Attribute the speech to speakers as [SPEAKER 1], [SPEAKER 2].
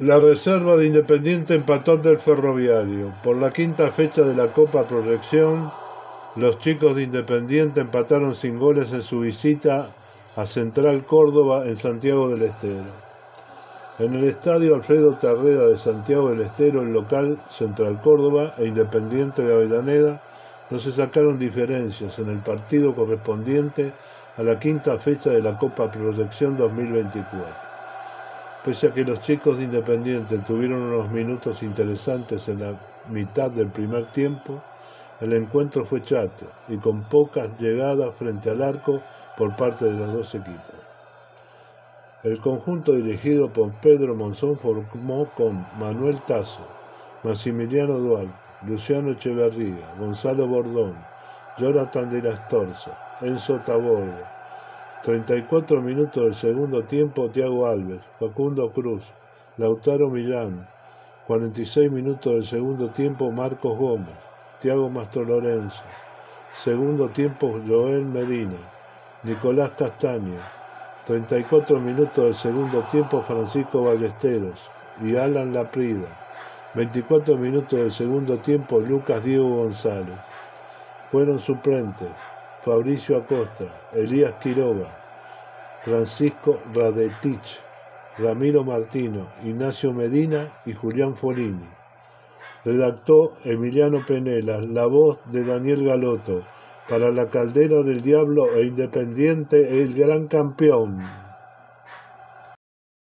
[SPEAKER 1] La reserva de Independiente empató ante el Ferroviario. Por la quinta fecha de la Copa Proyección, los chicos de Independiente empataron sin goles en su visita a Central Córdoba en Santiago del Estero. En el estadio Alfredo Tarreda de Santiago del Estero, el local Central Córdoba e Independiente de Avellaneda no se sacaron diferencias en el partido correspondiente a la quinta fecha de la Copa Proyección 2024. Pese a que los chicos de Independiente tuvieron unos minutos interesantes en la mitad del primer tiempo, el encuentro fue chato y con pocas llegadas frente al arco por parte de los dos equipos. El conjunto dirigido por Pedro Monzón formó con Manuel Tazo, Maximiliano Duarte, Luciano Echeverría, Gonzalo Bordón, Jonathan de la Estorza, Enzo Taborda. 34 minutos del segundo tiempo, Tiago Alves, Facundo Cruz, Lautaro Millán. 46 minutos del segundo tiempo, Marcos Gómez, Tiago Mastro Lorenzo. Segundo tiempo, Joel Medina, Nicolás Castaño, 34 minutos del segundo tiempo Francisco Ballesteros y Alan Laprida. 24 minutos del segundo tiempo Lucas Diego González. Fueron suplentes Fabricio Acosta, Elías Quiroga, Francisco Radetich, Ramiro Martino, Ignacio Medina y Julián Folini. Redactó Emiliano Penela, la voz de Daniel Galoto, para la caldera del diablo e independiente el gran campeón.